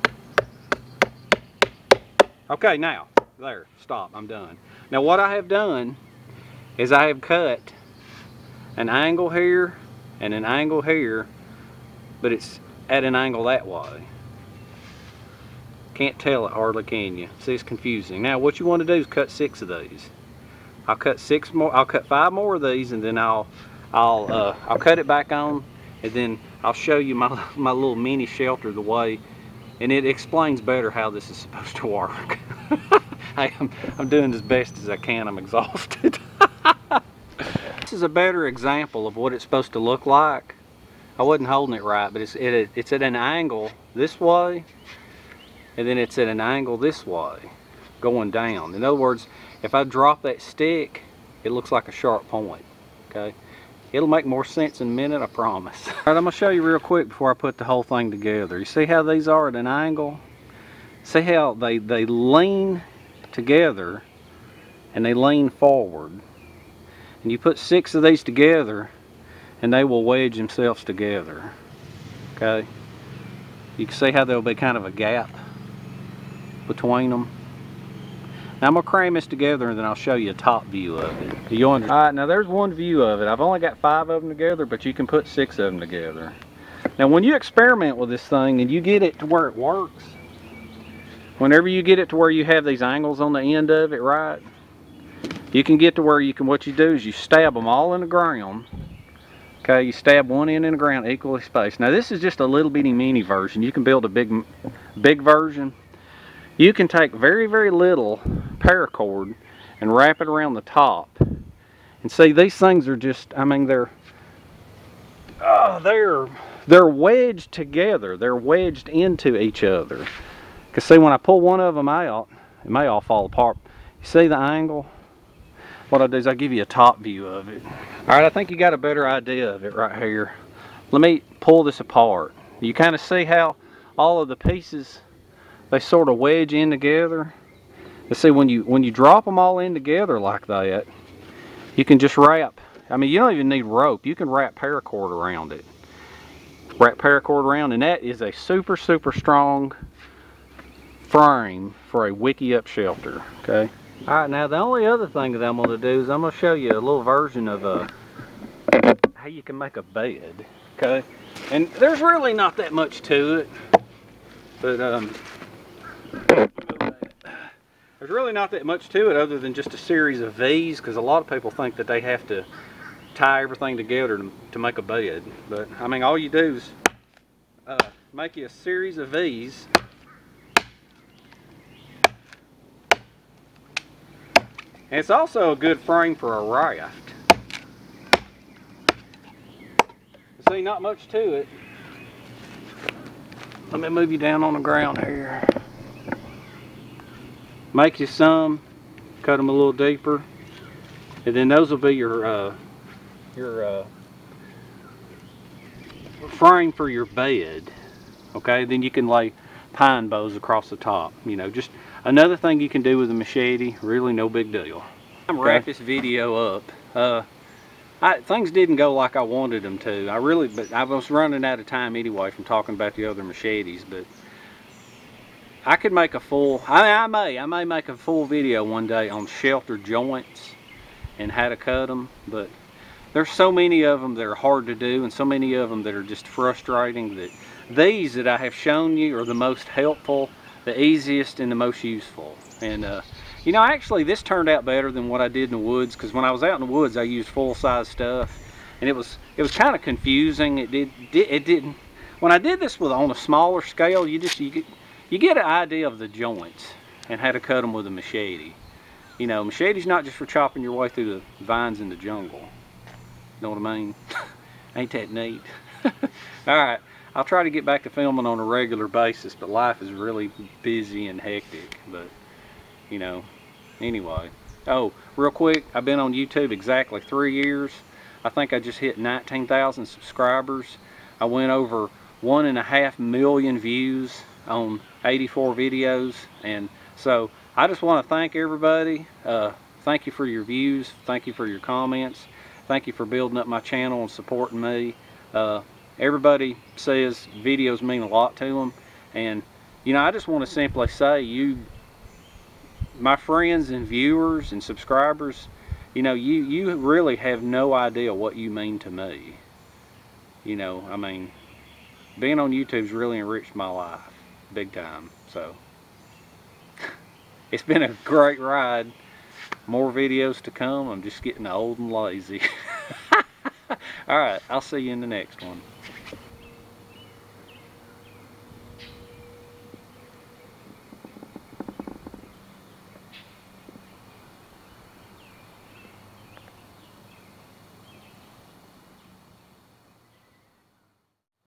Okay, now, there, stop, I'm done. Now what I have done is I have cut an angle here and an angle here, but it's at an angle that way. Can't tell it hardly, can you? See, it's confusing. Now what you want to do is cut six of these. I'll cut six more, I'll cut five more of these and then I'll, I'll, uh, I'll cut it back on and then I'll show you my, my little mini shelter the way and it explains better how this is supposed to work. I am, I'm doing as best as I can, I'm exhausted. this is a better example of what it's supposed to look like. I wasn't holding it right, but it's, it, it's at an angle this way, and then it's at an angle this way, going down. In other words, if I drop that stick, it looks like a sharp point, okay? It'll make more sense in a minute, I promise. All right, I'm gonna show you real quick before I put the whole thing together. You see how these are at an angle? See how they, they lean together and they lean forward. And you put six of these together and they will wedge themselves together, okay? You can see how there'll be kind of a gap between them. Now I'm going to cram this together and then I'll show you a top view of it. Do you understand? Alright, now there's one view of it. I've only got five of them together, but you can put six of them together. Now when you experiment with this thing and you get it to where it works, whenever you get it to where you have these angles on the end of it, right, you can get to where you can, what you do is you stab them all in the ground. Okay, you stab one end in the ground equally spaced. Now this is just a little bitty mini version. You can build a big, big version you can take very, very little paracord and wrap it around the top. And see, these things are just, I mean, they're, oh, they're, they're wedged together. They're wedged into each other. Because see, when I pull one of them out, it may all fall apart. You see the angle? What I do is I give you a top view of it. All right, I think you got a better idea of it right here. Let me pull this apart. You kind of see how all of the pieces they sort of wedge in together. You see, when you when you drop them all in together like that, you can just wrap. I mean, you don't even need rope. You can wrap paracord around it. Wrap paracord around, and that is a super, super strong frame for a wickiup shelter, okay? All right, now the only other thing that I'm gonna do is I'm gonna show you a little version of a, how you can make a bed, okay? And there's really not that much to it, but um, there's really not that much to it other than just a series of V's because a lot of people think that they have to tie everything together to, to make a bed. But I mean, all you do is uh, make you a series of V's. And it's also a good frame for a raft. See, not much to it. Let me move you down on the ground here make you some, cut them a little deeper, and then those will be your uh, your uh, frame for your bed, okay, then you can lay pine boughs across the top. You know, just another thing you can do with a machete, really no big deal. I'm gonna wrap this video up. Uh, I, things didn't go like I wanted them to. I really, but I was running out of time anyway from talking about the other machetes, but I could make a full, I, I may, I may make a full video one day on shelter joints and how to cut them, but there's so many of them that are hard to do and so many of them that are just frustrating that these that I have shown you are the most helpful, the easiest, and the most useful. And uh, you know, actually this turned out better than what I did in the woods because when I was out in the woods I used full-size stuff and it was it was kind of confusing. It did, it didn't when I did this with on a smaller scale, you just you get you get an idea of the joints and how to cut them with a machete. You know, machete's not just for chopping your way through the vines in the jungle. Know what I mean? Ain't that neat? All right, I'll try to get back to filming on a regular basis, but life is really busy and hectic. But, you know, anyway. Oh, real quick, I've been on YouTube exactly three years. I think I just hit 19,000 subscribers. I went over one and a half million views on 84 videos and so I just want to thank everybody uh, thank you for your views thank you for your comments thank you for building up my channel and supporting me uh, everybody says videos mean a lot to them and you know I just want to simply say you my friends and viewers and subscribers you know you you really have no idea what you mean to me you know I mean being on YouTube's really enriched my life big time. So it's been a great ride. More videos to come. I'm just getting old and lazy. All right, I'll see you in the next one.